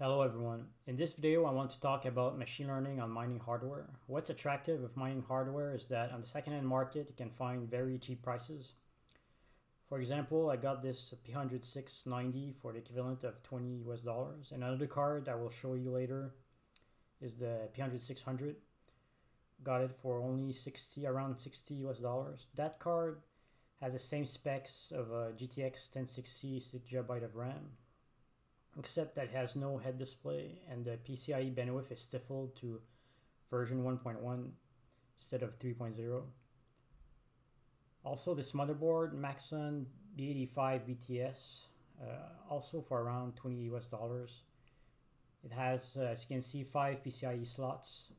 Hello everyone. In this video I want to talk about machine learning on mining hardware. What's attractive of mining hardware is that on the second-hand market you can find very cheap prices. For example, I got this P100 for the equivalent of 20 US dollars. Another card I will show you later is the P100 600. Got it for only 60 around 60 US dollars. That card has the same specs of a GTX 1060 6GB of RAM except that has no head display and the PCIe bandwidth is stifled to version 1.1 instead of 3.0. Also this motherboard, Maxon B85 BTS, uh, also for around 20 US dollars. It has, uh, as you can see, five PCIe slots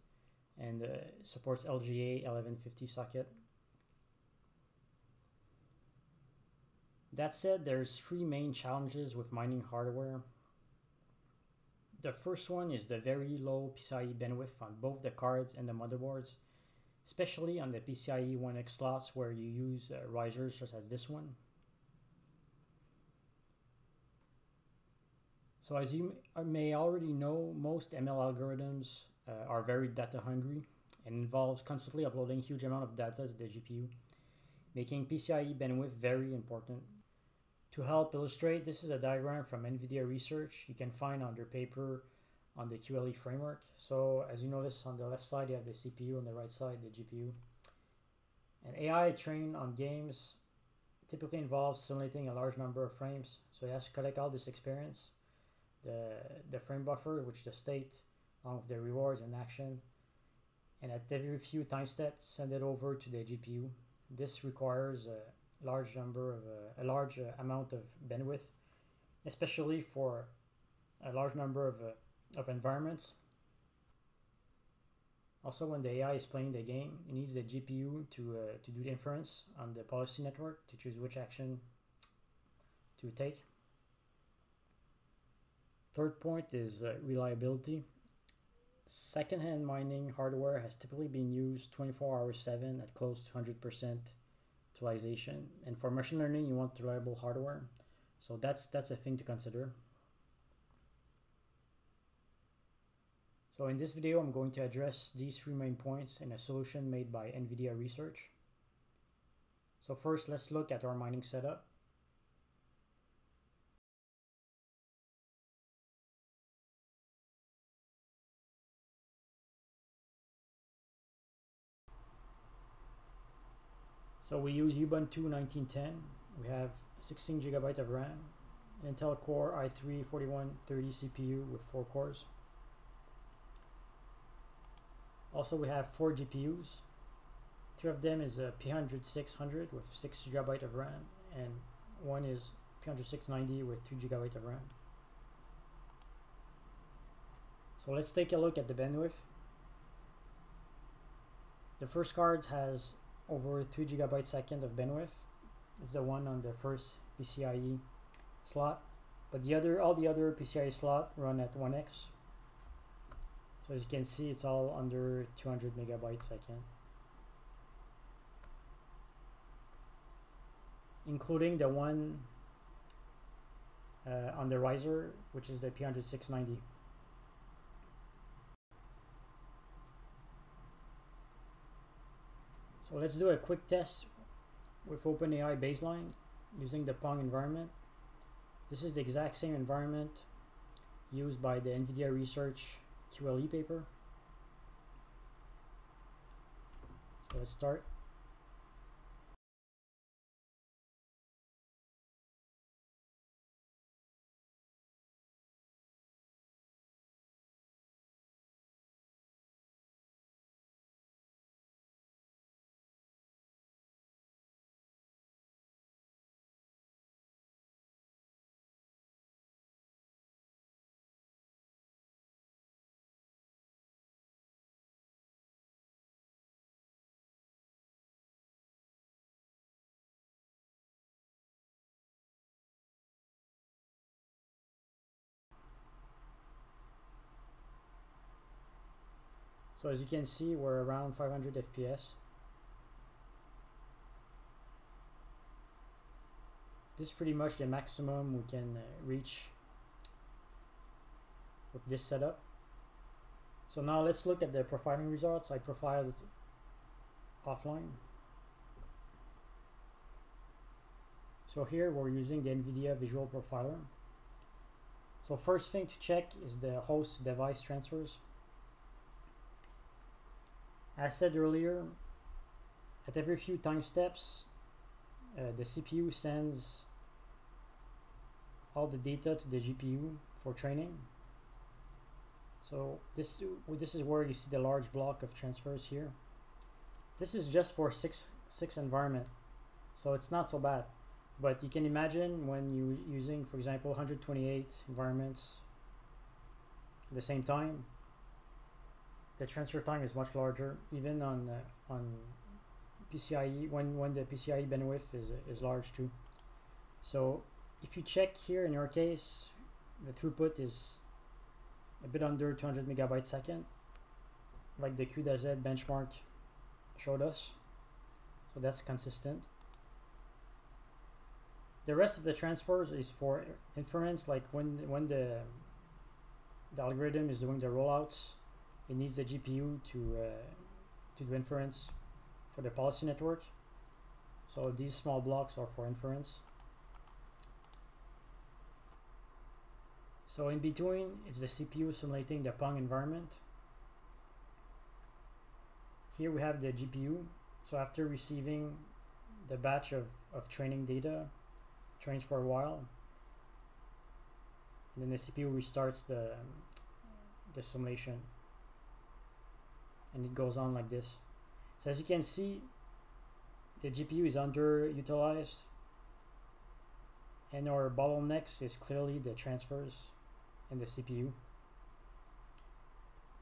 and uh, supports LGA 1150 socket. That said, there's three main challenges with mining hardware. The first one is the very low PCIe bandwidth on both the cards and the motherboards, especially on the PCIe 1X slots where you use uh, risers such as this one. So as you may already know, most ML algorithms uh, are very data hungry and involves constantly uploading huge amount of data to the GPU, making PCIe bandwidth very important. To help illustrate, this is a diagram from NVIDIA research you can find on their paper on the CuLE framework. So as you notice on the left side, you have the CPU, on the right side, the GPU. And AI trained on games typically involves simulating a large number of frames. So it has to collect all this experience, the, the frame buffer, which is the state, along with the rewards and action. And at every few time steps, send it over to the GPU. This requires a large number of uh, a large uh, amount of bandwidth, especially for a large number of, uh, of environments. Also, when the AI is playing the game, it needs the GPU to, uh, to do the inference on the policy network to choose which action to take. Third point is reliability. Secondhand mining hardware has typically been used 24 hours 7 at close to 100% utilization. And for machine learning, you want reliable hardware. So that's that's a thing to consider. So in this video, I'm going to address these three main points in a solution made by NVIDIA Research. So first, let's look at our mining setup. So we use Ubuntu 1910. We have 16 gigabyte of RAM, Intel Core i3 4130 CPU with four cores. Also, we have four GPUs. Three of them is a P100 600 with six gigabyte of RAM, and one is P100 690 with two gigabyte of RAM. So let's take a look at the bandwidth. The first card has over 3 gigabyte second of bandwidth. It's the one on the first PCIe slot. But the other, all the other PCIe slot run at 1x. So as you can see, it's all under 200 megabytes second. Including the one uh, on the riser, which is the P100 So let's do a quick test with OpenAI baseline using the Pong environment. This is the exact same environment used by the NVIDIA Research CuLE paper. So let's start. So as you can see, we're around 500 FPS. This is pretty much the maximum we can uh, reach with this setup. So now let's look at the profiling results. I profiled offline. So here we're using the NVIDIA Visual Profiler. So first thing to check is the host device transfers. As said earlier, at every few time steps, uh, the CPU sends all the data to the GPU for training. So this this is where you see the large block of transfers here. This is just for six six environment, so it's not so bad. But you can imagine when you using, for example, 128 environments at the same time, the transfer time is much larger, even on uh, on PCIe when when the PCIe bandwidth is is large too. So if you check here in your case, the throughput is a bit under 200 megabytes second, like the CUDA-Z benchmark showed us. So that's consistent. The rest of the transfers is for inference, like when when the the algorithm is doing the rollouts, it needs the GPU to uh, to do inference for the policy network. So these small blocks are for inference. So in between, it's the CPU simulating the Pong environment. Here we have the GPU. So after receiving the batch of, of training data, trains for a while, and then the CPU restarts the, the simulation. And it goes on like this. So as you can see, the GPU is underutilized and our bottlenecks is clearly the transfers and the CPU.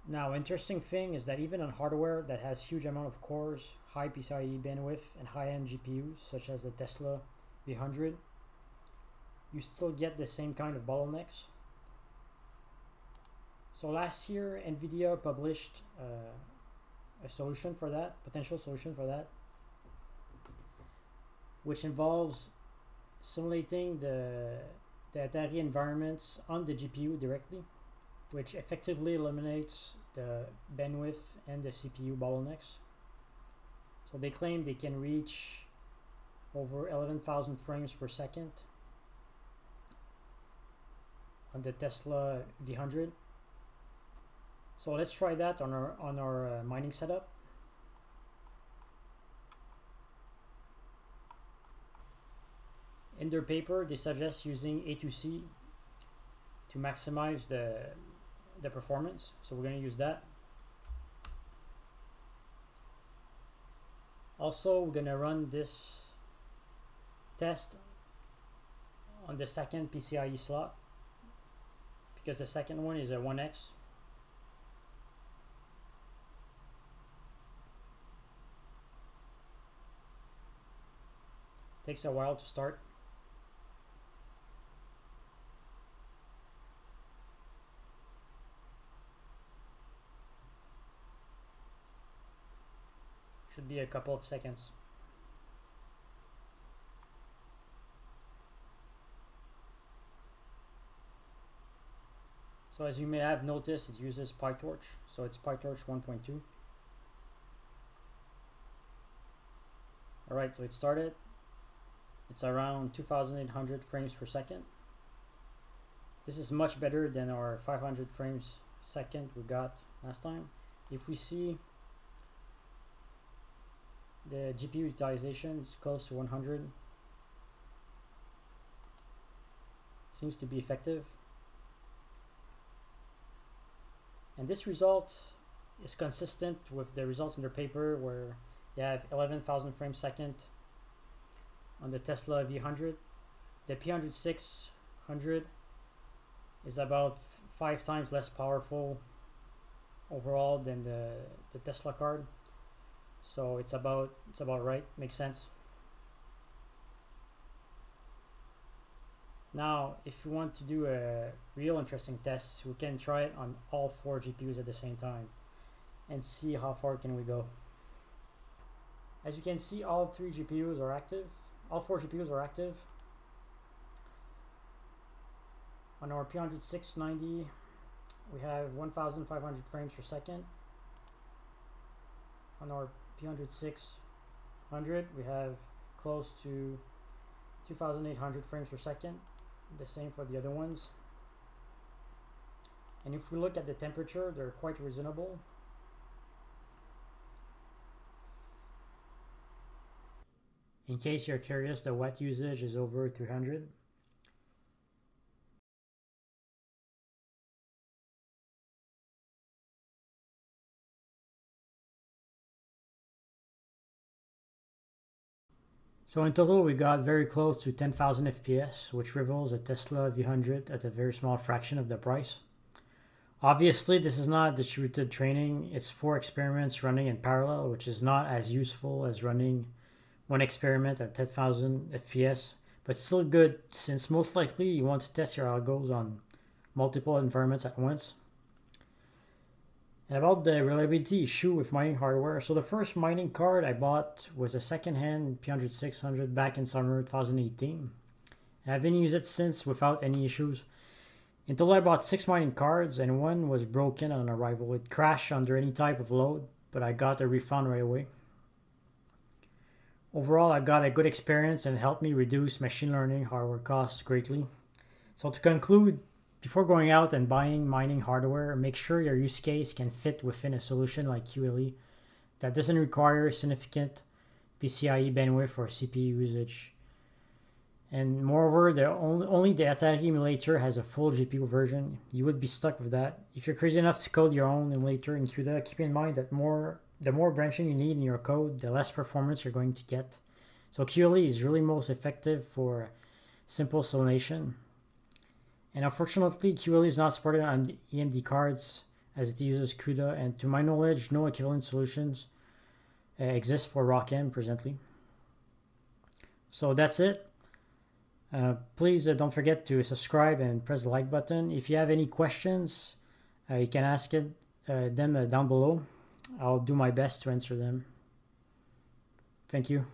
Now, interesting thing is that even on hardware that has huge amount of cores, high PCIe bandwidth, and high-end GPUs, such as the Tesla V100, you still get the same kind of bottlenecks. So last year, NVIDIA published uh, a solution for that, potential solution for that, which involves simulating the the Atari environments on the GPU directly, which effectively eliminates the bandwidth and the CPU bottlenecks. So they claim they can reach over 11,000 frames per second on the Tesla V100. So let's try that on our on our uh, mining setup. In their paper, they suggest using A2C to maximize the, the performance. So we're going to use that. Also, we're going to run this test on the second PCIe slot because the second one is a 1X. Takes a while to start. Should be a couple of seconds. So as you may have noticed, it uses PyTorch. So it's PyTorch 1.2. Alright, so it started. It's around 2800 frames per second. This is much better than our 500 frames second we got last time. If we see the GPU utilization is close to 100. Seems to be effective. And this result is consistent with the results in their paper where you have 11,000 frames second on the Tesla V100. The P10600 is about five times less powerful overall than the, the Tesla card. So it's about it's about right. Makes sense. Now, if you want to do a real interesting test, we can try it on all four GPUs at the same time and see how far can we go. As you can see, all three GPUs are active. All four GPUs are active. On our P100 690, we have 1500 frames per second. On our P100 600, we have close to 2800 frames per second. The same for the other ones. And if we look at the temperature, they're quite reasonable. In case you're curious, the watt usage is over 300. So in total, we got very close to 10,000 FPS, which rivals a Tesla V100 at a very small fraction of the price. Obviously, this is not distributed training. It's four experiments running in parallel, which is not as useful as running one experiment at 10,000 FPS, but still good since most likely you want to test your algos on multiple environments at once. And about the reliability issue with mining hardware, so the first mining card I bought was a second-hand P100 600 back in summer 2018. And I've been using it since without any issues. Until I bought six mining cards and one was broken on arrival. It crashed under any type of load, but I got a refund right away. Overall, I got a good experience and helped me reduce machine learning hardware costs greatly. So to conclude, before going out and buying mining hardware, make sure your use case can fit within a solution like CuLE that doesn't require significant PCIe bandwidth or CPU usage. And moreover, the only, only the Atari emulator has a full GPU version. You would be stuck with that. If you're crazy enough to code your own emulator in CUDA, keep in mind that more the more branching you need in your code, the less performance you're going to get. So CuLE is really most effective for simple simulation and unfortunately, CuLE is not supported on AMD cards as it uses CUDA, and to my knowledge, no equivalent solutions uh, exist for ROCm presently. So that's it. Uh, please uh, don't forget to subscribe and press the like button. If you have any questions, uh, you can ask it, uh, them uh, down below. I'll do my best to answer them. Thank you.